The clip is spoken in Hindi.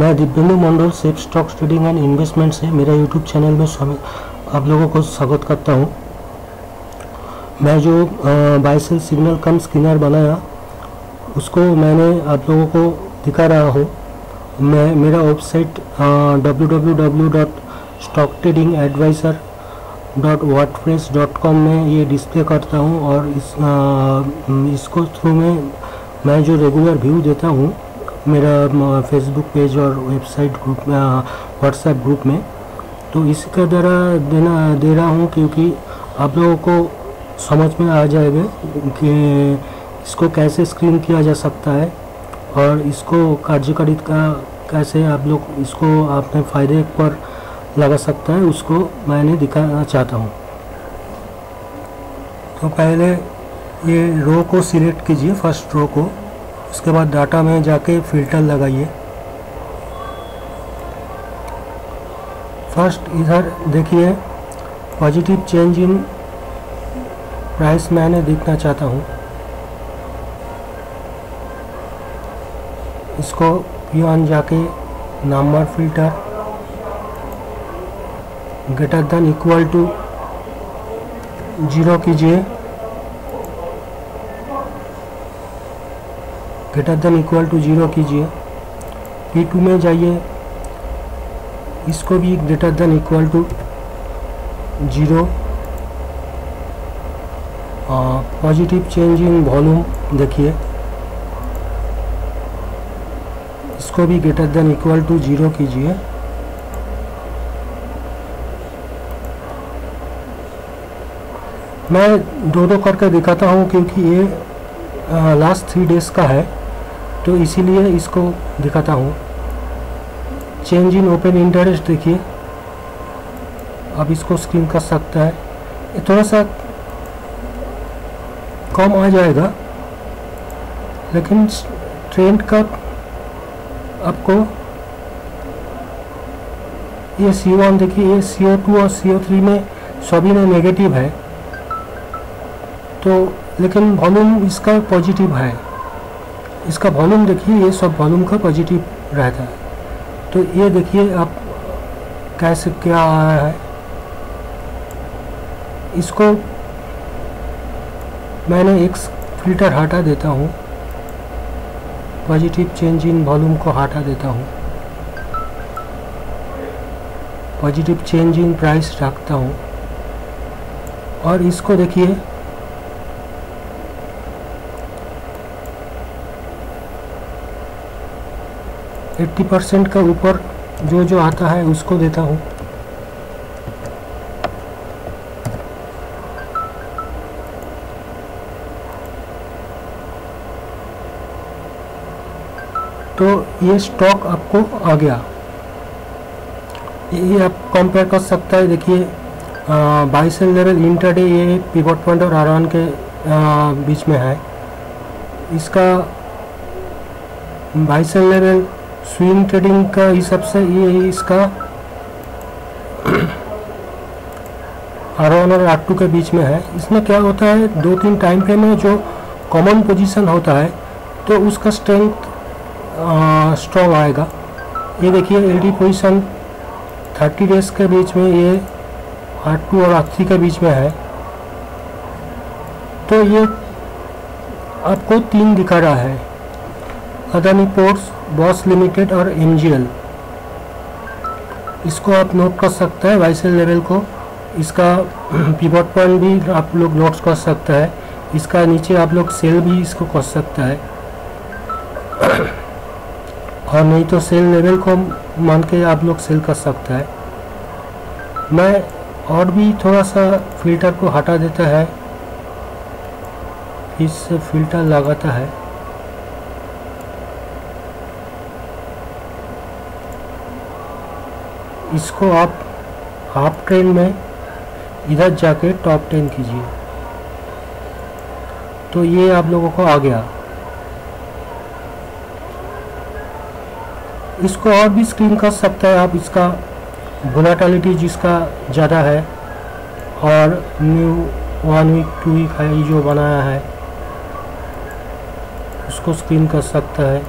मैं Divyendu Mandal safe stock trading and investment से मेरा यूट्यूब चैनल में आप लोगों को स्वागत करता हूँ। मैं जो बाइसेल सिग्नल कम स्किनर बनाया उसको मैंने आप लोगों को दिखा रहा हूँ। मैं मेरा website W W W dot stock trading advisor dot dot com में ये डिस्प्ले करता हूँ और इस आ, इसको थ्रू में मैं जो रेगुलर व्यू देता हूँ मेरा फेसबुक पेज और वेबसाइट ग्रुप में व्हाट्सएप ग्रुप में। तो इसका द्वारा देना, दे रहा हूँ क्योंकि आप लोगों को समझ में आ जाएगा कि इसको कैसे स्क्रीन किया जा सकता है और इसको कार्यकारिता कैसे आप लोग इसको अपने फ़ायदे पर लगा सकता है, उसको मैंने दिखाना चाहता हूँ। तो पहले ये रो को सिलेक्ट कीजिए फ़र्स्ट रो को। उसके बाद डाटा में जाके फ़िल्टर लगाइए। फ़र्स्ट, इधर देखिए, पॉजिटिव चेंज इन प्राइस मैंने देखना चाहता हूँ। इसको पियान जाके number filter greater than equal to zero कीजिए। Greater than equal to zero कीजिए। पी टू में जाइए। इसको भी greater than equal to zero positive change in volume देखिए। इसको भी greater than equal to zero कीजिए। मैं दो दो करके दिखाता हूँ क्योंकि ये लास्ट थ्री डेज़ का है। तो इसीलिए इसको दिखाता हूँ। चेंज इन ओपन इंटरेस्ट देखिए। अब इसको स्क्रीन कर सकता है। थोड़ा सा कम आ जाएगा। लेकिन ट्रेंड का आपको ये सी वन देखिए, ये सी ओ टू और सी ओ थ्री में सभी में नेगेटिव है। तो लेकिन वॉल्यूम इसका पॉजिटिव है। इसका वॉल्यूम देखिए, ये सब वॉल्यूम का पॉजिटिव रहता है। तो ये देखिए आप कैसे क्या आया है। इसको मैंने एक फ़िल्टर हटा देता हूँ। पॉजिटिव चेंज इन वॉल्यूम को हटा देता हूँ। पॉजिटिव चेंज इन प्राइस रखता हूँ। और इसको देखिए एट्टी परसेंट का ऊपर जो जो आता है उसको देता हूँ। तो ये स्टॉक आपको आ गया। ये आप कंपेयर कर सकता है देखिए बाइसल लेवल इंटरडे ये पिवट पॉइंट और आर के आ, बीच में है। इसका बाइसल लेवल स्विंग ट्रेडिंग का हिसाब से ये इसका। आर वन और आर टू के बीच में है। इसमें क्या होता है? दो तीन टाइम फ्रेम में जो कॉमन पोजीशन होता है तो उसका स्ट्रेंथ स्ट्रॉन्ग आएगा। ये देखिए एलडी पोजीशन थर्टी डेज़ के बीच में ये आर टू और आर थ्री के बीच में है। तो ये आपको तीन दिखा रहा है। अदानी पोर्ट्स बॉस लिमिटेड और एम इसको आप नोट कर सकते हैं वाइसल लेवल को। इसका पिवट पॉइंट भी आप लोग नोट कर सकते हैं। इसका नीचे आप लोग सेल भी इसको कर सकता है। और नहीं तो सेल लेवल को मान के आप लोग सेल कर सकते हैं। मैं और भी थोड़ा सा फ़िल्टर को हटा देता है। इससे फ़िल्टर लगाता है। इसको आप हाफ़ ट्रेन में इधर जाके टॉप टेन कीजिए। तो ये आप लोगों को आ गया। इसको और भी स्क्रीन कर सकते हैं, आप इसका वोलाटिलिटी जिसका ज़्यादा है और new one week two week है जो बनाया है, उसको स्क्रीन कर सकता है।